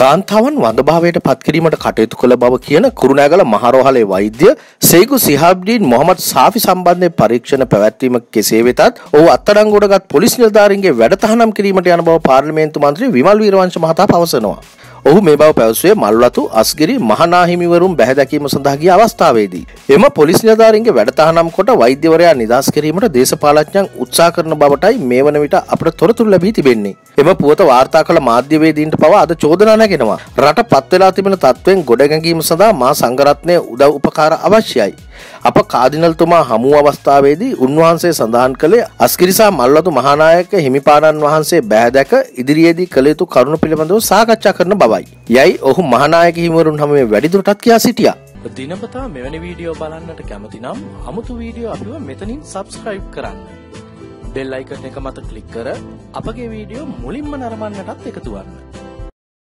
කාන්තාවන් වඳභාවයට පත්කිරීමට කටයුතු කළ බව කියන කුරුණෑගල මහරෝහලේ වෛද්‍ය සේගු සිහාබ්ඩීන් මොහමඩ් සාෆි සම්බන්ධයෙන් පරීක්ෂණ පැවැත්වීම කෙසේ වෙතත් ඔහු අත්අඩංගුවටගත් පොලිස් නිලධාරීන්ගේ වැඩතහනම් කිරීමට යන බව පාර්ලිමේන්තු මන්ත්‍රී විමල් වීරවංශ මහතා පවසනවා. ඔහු මේ බව පැවසුවේ මල්වතු අස්ගිරි මහනාහිමිවරුන් බැහැ දැකීම සඳහා ගිය අවස්ථාවේදී. එම පොලිස් නිලධාරීන්ගේ වැඩතහනම් කොට වෛද්‍යවරයා නිදහස් කිරීමට දේශපාලඥයන් උත්සාහ කරන බවටයි මේ වන විට අපට තොරතුරු ලැබී තිබෙන්නේ. එම පුවත වාර්තා කළ මාධ්‍යවේදීන්ට පවා අද චෝදනා නැගෙනවා. රට පත් වෙලා තිබෙන තත්ත්වයෙන් ගොඩගැනීම සඳහා මා සංඝරත්නය උදව් උපකාර අවශ්‍යයි. අප කාදිනල්තුමා හමු අවස්ථාවේදී උන්වහන්සේ සඳහන් කළේ අස්කිරිසා මල්වතු මහානායක හිමිපාණන් වහන්සේ බෑදැක ඉදිරියේදී කළ යුතු කරුණු පිළිබඳව සාකච්ඡා කරන බවයි. යයි ඔහු මහානායක හිමිවරුන් හමුවේ වැඩිදුරටත් කියා සිටියා. දිනපතා මෙවැනි වීඩියෝ බලන්නට කැමති නම් අමුතු වීඩියෝ අපිව මෙතනින් සබස්ක්‍රයිබ් කරන්න. බෙල් අයිකන් එක මත ක්ලික් කර අපගේ වීඩියෝ මුලින්ම නරඹන්නටත් එකතු වන්න.